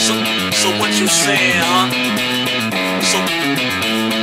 So, so what you saying, huh? So.